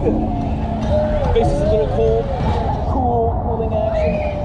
good. Face is a little cold, cool, cooling action.